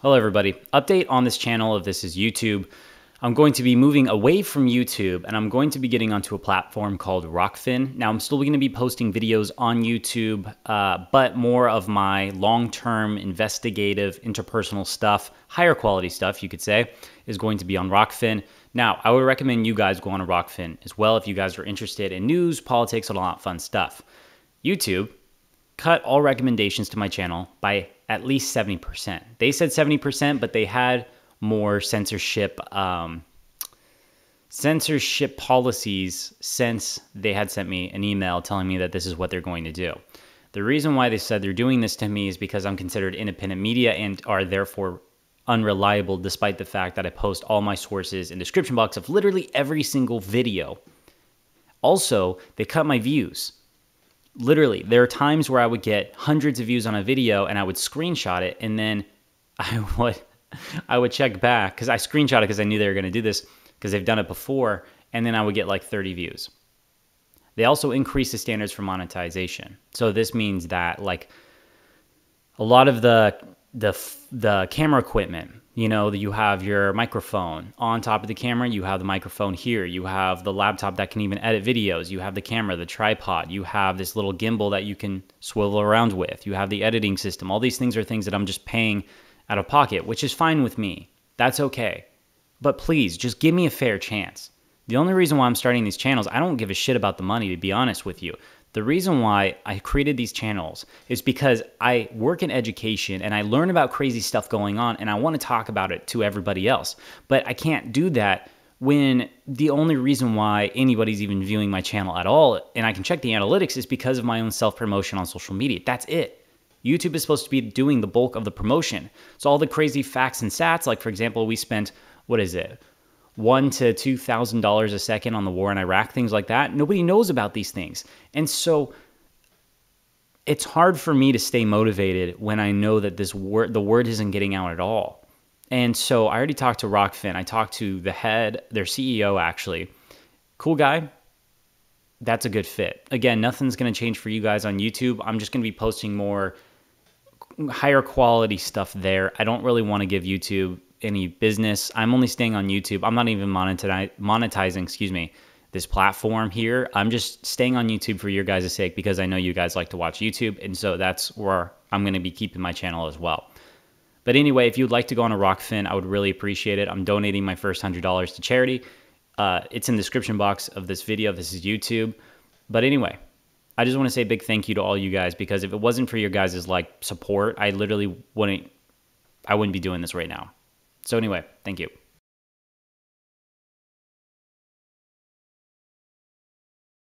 Hello, everybody. Update on this channel of This is YouTube. I'm going to be moving away from YouTube and I'm going to be getting onto a platform called Rokfin. Now, I'm still going to be posting videos on YouTube, uh, but more of my long term investigative interpersonal stuff, higher quality stuff, you could say, is going to be on Rokfin. Now, I would recommend you guys go on a Rokfin as well if you guys are interested in news, politics, and a lot of fun stuff. YouTube cut all recommendations to my channel by at least 70%. They said 70%, but they had more censorship um, censorship policies since they had sent me an email telling me that this is what they're going to do. The reason why they said they're doing this to me is because I'm considered independent media and are therefore unreliable despite the fact that I post all my sources in description box of literally every single video. Also, they cut my views literally, there are times where I would get hundreds of views on a video and I would screenshot it and then I would I would check back because I screenshot it because I knew they were going to do this because they've done it before and then I would get like 30 views. They also increase the standards for monetization. So this means that like a lot of the the the camera equipment you know that you have your microphone. On top of the camera you have the microphone here. You have the laptop that can even edit videos. You have the camera the tripod. You have this little gimbal that you can swivel around with. You have the editing system. All these things are things that i'm just paying out of pocket which is fine with me. That's okay. But please just give me a fair chance. The only reason why i'm starting these channels i don't give a shit about the money to be honest with you the reason why I created these channels is because I work in education and I learn about crazy stuff going on and I want to talk about it to everybody else. But I can't do that when the only reason why anybody's even viewing my channel at all, and I can check the analytics, is because of my own self promotion on social media. That's it. YouTube is supposed to be doing the bulk of the promotion. So, all the crazy facts and stats, like for example, we spent, what is it? One to two thousand dollars a second on the war in Iraq, things like that. Nobody knows about these things, and so it's hard for me to stay motivated when I know that this word, the word, isn't getting out at all. And so I already talked to Rokfin. I talked to the head, their CEO, actually. Cool guy. That's a good fit. Again, nothing's going to change for you guys on YouTube. I'm just going to be posting more higher quality stuff there. I don't really want to give YouTube any business. I'm only staying on YouTube. I'm not even monetizing, excuse me, this platform here. I'm just staying on YouTube for your guys' sake because I know you guys like to watch YouTube. And so that's where I'm going to be keeping my channel as well. But anyway, if you'd like to go on a Rokfin, I would really appreciate it. I'm donating my first $100 to charity. Uh, it's in the description box of this video. This is YouTube. But anyway, I just want to say a big thank you to all you guys because if it wasn't for your guys' like support, I literally wouldn't I wouldn't be doing this right now. So, anyway, thank you.